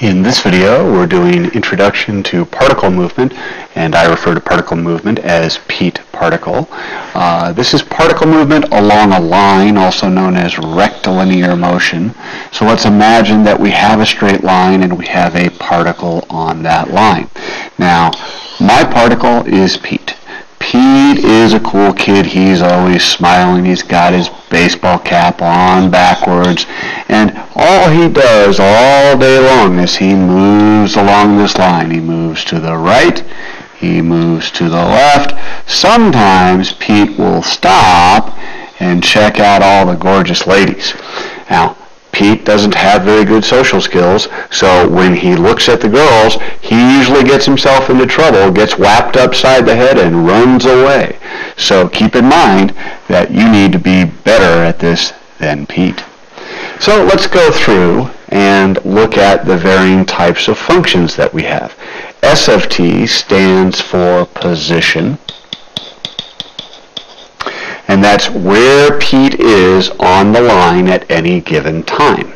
In this video, we're doing Introduction to Particle Movement, and I refer to particle movement as Pete particle. Uh, this is particle movement along a line, also known as rectilinear motion. So let's imagine that we have a straight line and we have a particle on that line. Now, my particle is Pete. Pete is a cool kid. He's always smiling. He's got his baseball cap on backwards. And he does all day long is he moves along this line. He moves to the right. He moves to the left. Sometimes Pete will stop and check out all the gorgeous ladies. Now, Pete doesn't have very good social skills, so when he looks at the girls, he usually gets himself into trouble, gets whapped upside the head, and runs away. So keep in mind that you need to be better at this than Pete. So let's go through and look at the varying types of functions that we have. S of t stands for position and that's where Pete is on the line at any given time.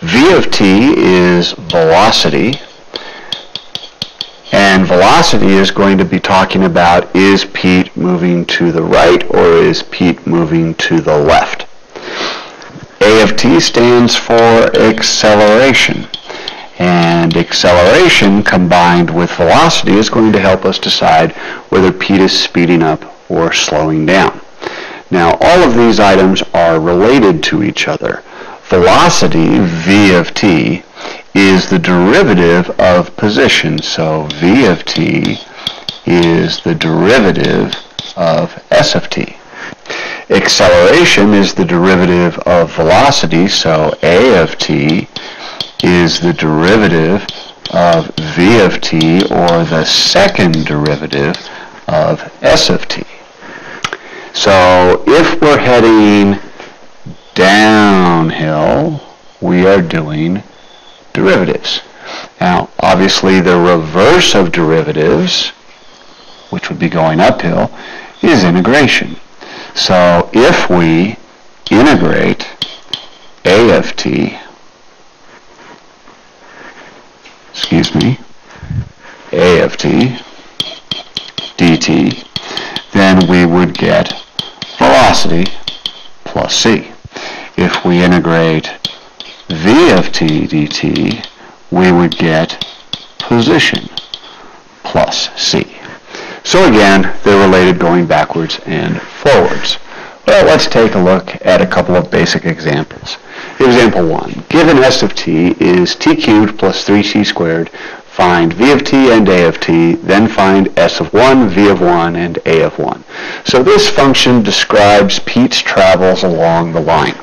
V of t is velocity, and velocity is going to be talking about is Pete moving to the right or is Pete moving to the left. A of t stands for acceleration. And acceleration combined with velocity is going to help us decide whether Pete is speeding up or slowing down. Now, all of these items are related to each other. Velocity, v of t, is the derivative of position. So v of t is the derivative of s of t. Acceleration is the derivative of velocity, so a of t is the derivative of v of t, or the second derivative of s of t. So if we're heading downhill, we are doing derivatives. Now, obviously the reverse of derivatives, which would be going uphill, is integration. So if we integrate a of t, excuse me, a of t dt, then we would get velocity plus c. If we integrate v of t dt, we would get position plus c. So again, they're related going backwards and forwards. Well, let's take a look at a couple of basic examples. Example 1. Given s of t is t cubed plus 3t squared find v of t and a of t, then find s of 1, v of 1, and a of 1. So this function describes Pete's travels along the line.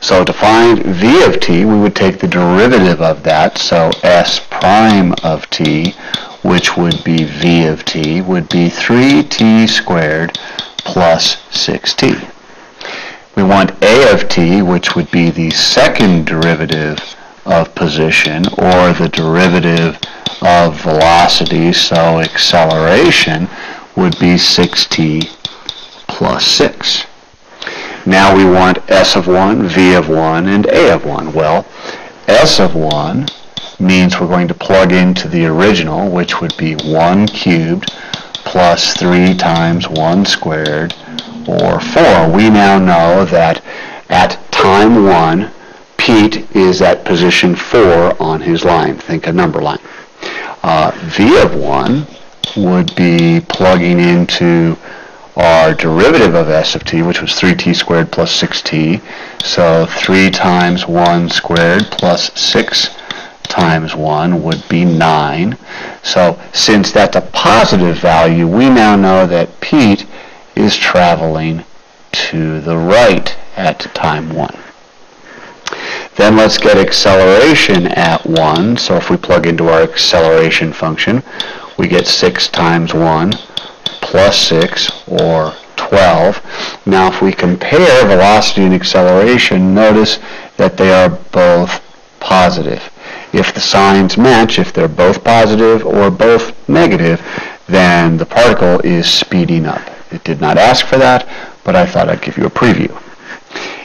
So to find v of t, we would take the derivative of that, so s prime of t, which would be v of t, would be 3t squared plus 6t. We want a of t, which would be the second derivative of position or the derivative of velocity, so acceleration would be 6t plus 6. Now we want s of 1, v of 1, and a of 1. Well, s of 1 means we're going to plug into the original, which would be 1 cubed plus 3 times 1 squared, or 4. We now know that at time 1, Pete is at position 4 on his line. Think a number line. Uh, v of 1 would be plugging into our derivative of s of t, which was 3t squared plus 6t. So 3 times 1 squared plus 6 times 1 would be 9. So since that's a positive value, we now know that Pete is traveling to the right at time 1. Then let's get acceleration at 1. So if we plug into our acceleration function, we get 6 times 1 plus 6, or 12. Now if we compare velocity and acceleration, notice that they are both positive. If the signs match, if they're both positive or both negative, then the particle is speeding up. It did not ask for that, but I thought I'd give you a preview.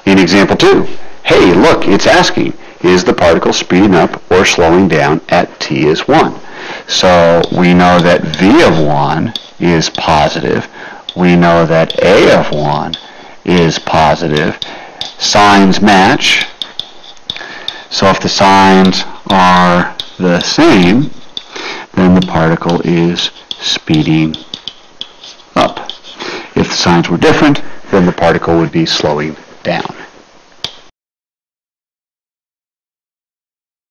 In example 2, hey, look, it's asking, is the particle speeding up or slowing down at t is 1. So we know that v of 1 is positive. We know that a of 1 is positive. Signs match. So if the signs are the same, then the particle is speeding up. If the signs were different, then the particle would be slowing down.